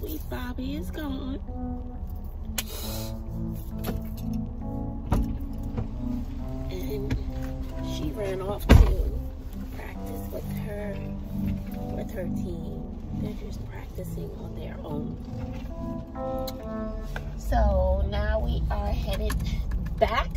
sweet Bobbi is gone. And she ran off to practice with her with her team. They're just practicing on their own. So now we are headed back.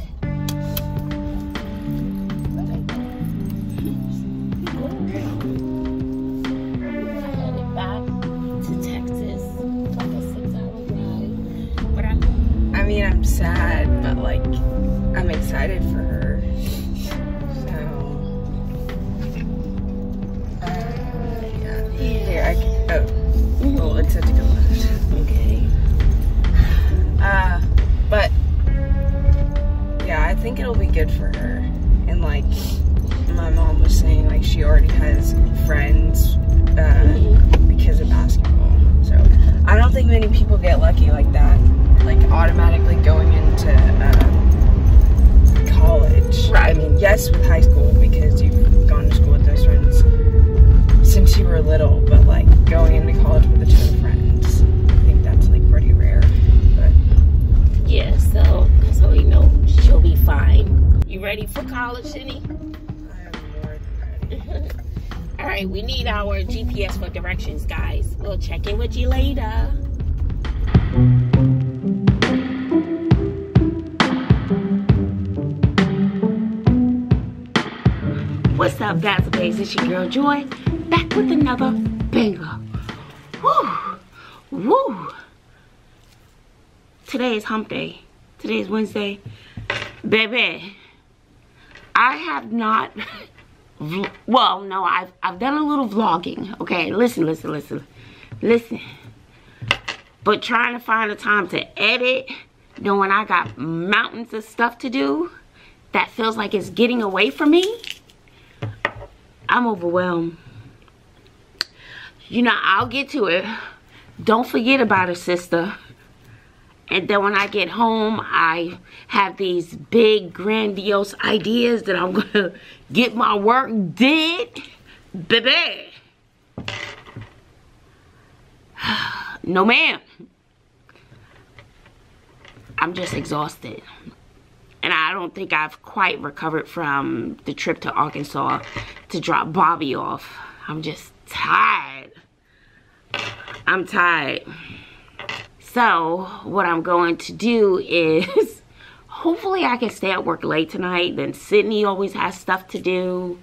Think many people get lucky like that, like automatically going into um, college. I mean, yes, with high school because you've gone to school with those friends since you were little, but like going into college with a ton of friends, I think that's like pretty rare. But Yeah, so so we know she'll be fine. You ready for college, Cindy? I am more than ready. All right, we need our GPS for directions, guys. We'll check in with you later. Up, Bazzle Babes? It's your girl Joy, back with another banger. Woo! Woo! Today is hump day. Today is Wednesday. Baby, I have not well no i've i've done a little vlogging okay listen listen listen listen but trying to find the time to edit knowing i got mountains of stuff to do that feels like it's getting away from me i'm overwhelmed you know i'll get to it don't forget about it sister and then when I get home, I have these big, grandiose ideas that I'm gonna get my work did. Baby. No, ma'am. I'm just exhausted. And I don't think I've quite recovered from the trip to Arkansas to drop Bobbi off. I'm just tired. I'm tired. So what I'm going to do is hopefully I can stay at work late tonight. Then Sydni always has stuff to do.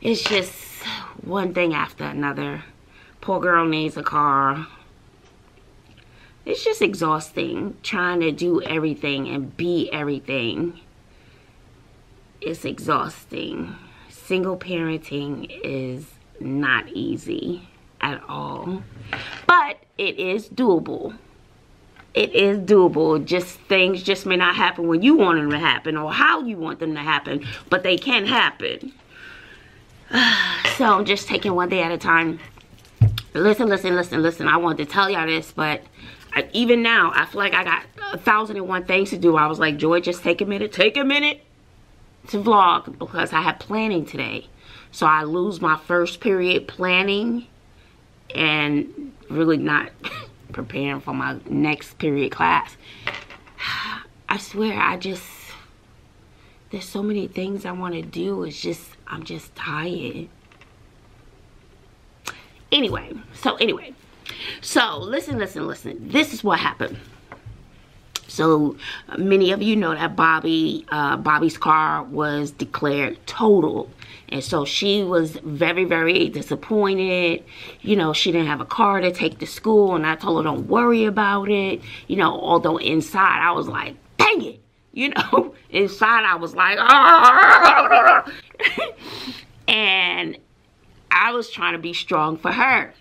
It's just one thing after another. Poor girl needs a car. It's just exhausting trying to do everything and be everything. It's exhausting. Single parenting is not easy at all. But it is doable it is doable. Just things just may not happen when you want them to happen or how you want them to happen, but they can happen. so I'm just taking one day at a time. Listen, listen, listen, listen. I wanted to tell y'all this, but I, even now, I feel like I got a thousand and one things to do. I was like, Joy, just take a minute, take a minute to vlog because I have planning today. So I lose my first period planning and really not preparing for my next period class. I swear, I just, there's so many things I want to do. It's just, I'm just tired. Anyway, so anyway, so listen, listen, listen. This is what happened. So many of you know that Bobbi, uh, Bobbi's car was declared total. And so she was very, very disappointed. You know, she didn't have a car to take to school. And I told her, don't worry about it. You know, although inside I was like, dang it. You know, inside I was like, and I was trying to be strong for her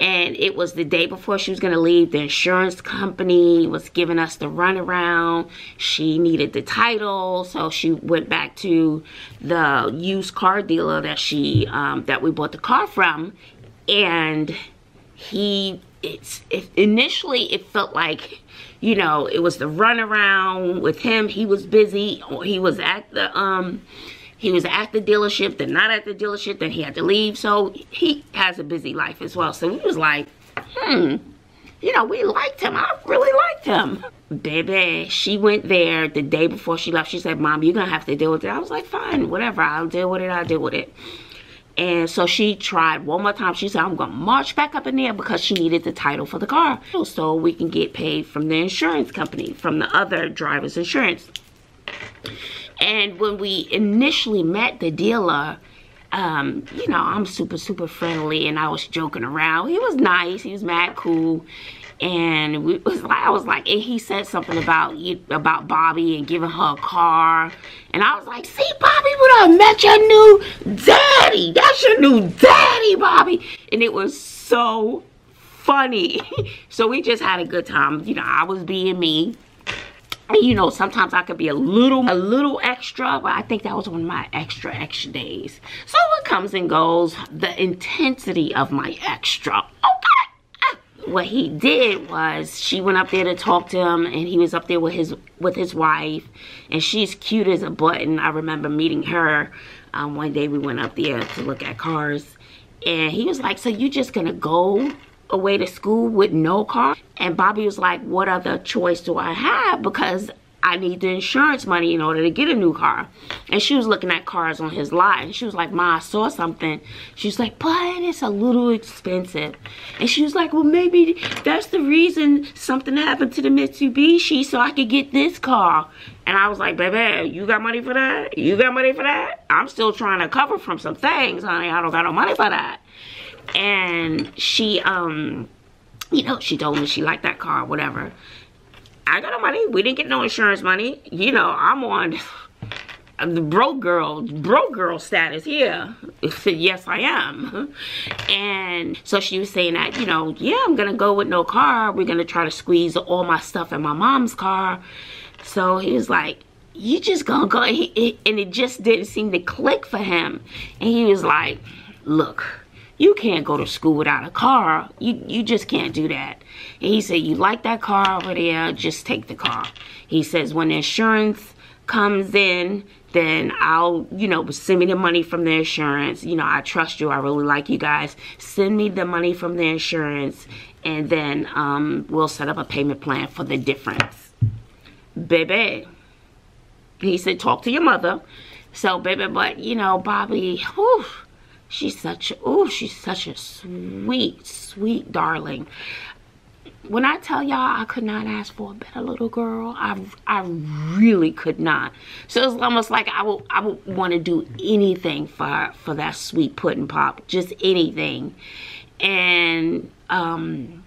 and it was the day before she was going to leave. The insurance company was giving us the runaround. She needed the title so she went back to the used car dealer that she um, that we bought the car from. And he it's it, initially it felt like you know it was the runaround with him. He was busy. He was at the um he was at the dealership, then not at the dealership, then he had to leave. So he has a busy life as well. So he was like, hmm, you know, we liked him. I really liked him. Baby, she went there the day before she left. She said, Mom, you're going to have to deal with it. I was like, fine, whatever. I'll deal with it. I'll deal with it. And so she tried one more time. She said, I'm going to march back up in there because she needed the title for the car. So we can get paid from the insurance company, from the other driver's insurance. And when we initially met the dealer, um, you know, I'm super, super friendly and I was joking around. He was nice. He was mad cool. And we was like, I was like, and he said something about you about Bobbi and giving her a car. And I was like, see, Bobbi, when I met your new daddy. That's your new daddy, Bobbi. And it was so funny. so we just had a good time. You know, I was being me you know sometimes i could be a little a little extra but i think that was one of my extra extra days. So what comes and goes the intensity of my extra. Okay what he did was she went up there to talk to him and he was up there with his with his wife and she's cute as a button. I remember meeting her um, one day we went up there to look at cars and he was like so you just gonna go away to school with no car. And Bobbi was like, what other choice do I have? Because I need the insurance money in order to get a new car. And she was looking at cars on his lot. And she was like, Ma, I saw something. She was like, but it's a little expensive. And she was like, well, maybe that's the reason something happened to the Mitsubishi so I could get this car. And I was like, baby, you got money for that? You got money for that? I'm still trying to cover from some things, honey. I don't got no money for that and she um you know she told me she liked that car whatever. I got no money. We didn't get no insurance money. You know i'm on the broke girl broke girl status here. Yes i am. And so she was saying that you know yeah i'm gonna go with no car. We're gonna try to squeeze all my stuff in my mom's car. So he was like you just gonna go and, and it just didn't seem to click for him. And he was like look you can't go to school without a car. You, you just can't do that. And he said, you like that car over there, just take the car. He says, when insurance comes in, then I'll, you know, send me the money from the insurance. You know, I trust you. I really like you guys. Send me the money from the insurance, and then um, we'll set up a payment plan for the difference. Baby. He said, talk to your mother. So, baby, but, you know, Bobbi, whew, She's such, oh, she's such a sweet, sweet darling. When I tell y'all I could not ask for a better little girl, I, I really could not. So it's almost like I would, I would want to do anything for, for that sweet pudding pop, just anything. And, um,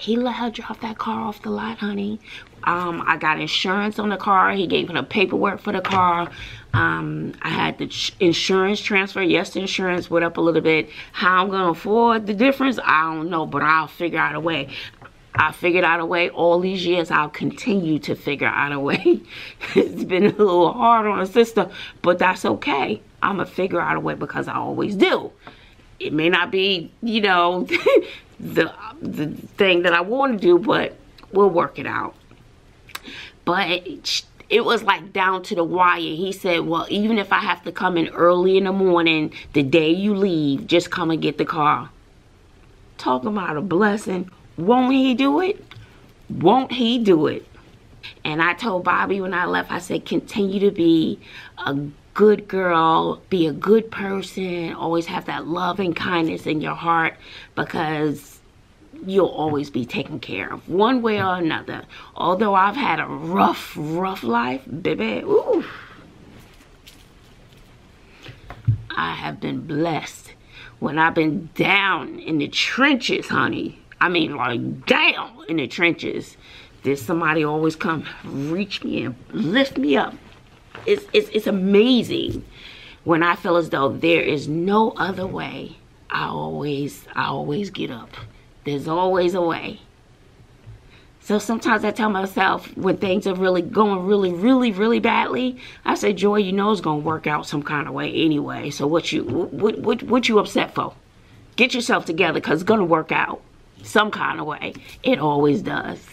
he let her drop that car off the lot, honey. Um, I got insurance on the car. He gave me the paperwork for the car. Um, I had the insurance transfer. Yes, the insurance went up a little bit. How I'm going to afford the difference, I don't know, but I'll figure out a way. I figured out a way all these years. I'll continue to figure out a way. it's been a little hard on the sister, but that's okay. I'm going to figure out a way because I always do. It may not be, you know, the, the thing that I want to do, but we'll work it out. But it was like down to the wire. He said, well, even if I have to come in early in the morning, the day you leave, just come and get the car. Talk about a blessing. Won't he do it? Won't he do it? And I told Bobbi when I left, I said, continue to be a good girl, be a good person, always have that love and kindness in your heart because you'll always be taken care of one way or another. Although I've had a rough, rough life, baby, ooh. I have been blessed when I've been down in the trenches, honey. I mean, like down in the trenches. There's somebody always come reach me and lift me up. It's, it's, it's amazing when I feel as though there is no other way. I always, I always get up. There's always a way. So sometimes I tell myself when things are really going really, really, really badly, I say, Joy, you know it's gonna work out some kind of way anyway. So what you what what what you upset for? Get yourself together because it's gonna work out some kind of way. It always does.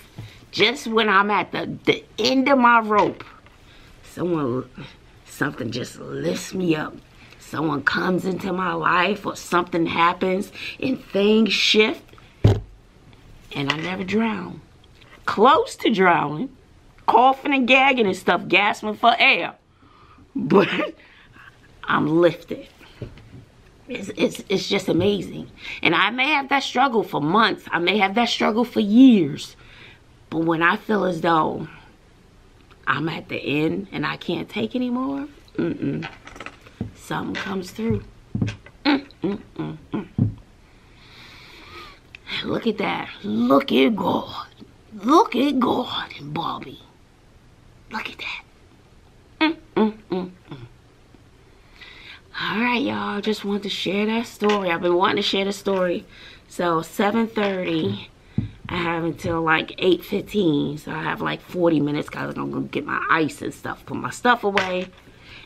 Just when I'm at the, the end of my rope, someone something just lifts me up. Someone comes into my life or something happens and things shift and I never drowned. Close to drowning, coughing and gagging and stuff, gasping for air. But I'm lifted. It's, it's, it's just amazing. And I may have that struggle for months. I may have that struggle for years. But when I feel as though I'm at the end and I can't take anymore, mm-mm, something comes through. Mm, mm, mm. Look at that. Look at God. Look at God and Bobbi. Look at that. Mm, mm, mm, mm. All right, y'all. Just wanted to share that story. I've been wanting to share the story. So 7.30, I have until like 8.15. So I have like 40 minutes because I'm going to get my ice and stuff, put my stuff away.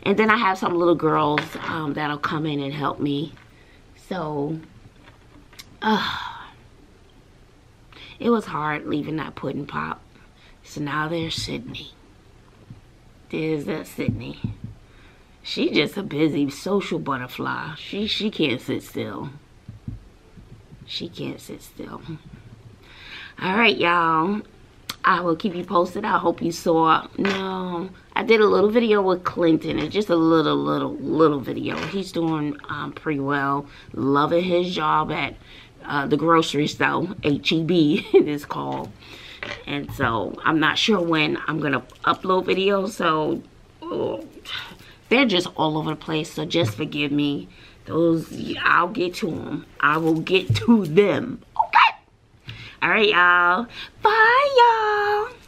And then I have some little girls um, that'll come in and help me. So, it was hard leaving that pudding pop. So now there's Sydni. There's that Sydni. She just a busy social butterfly. She she can't sit still. She can't sit still. All right, y'all. I will keep you posted. I hope you saw. No, I did a little video with Clinton. It's just a little, little, little video. He's doing um, pretty well. Loving his job at uh, the grocery store. HEB it is called. And so I'm not sure when I'm going to upload videos. So oh, they're just all over the place. So just forgive me. Those, I'll get to them. I will get to them. Okay. All right, y'all. Bye, y'all.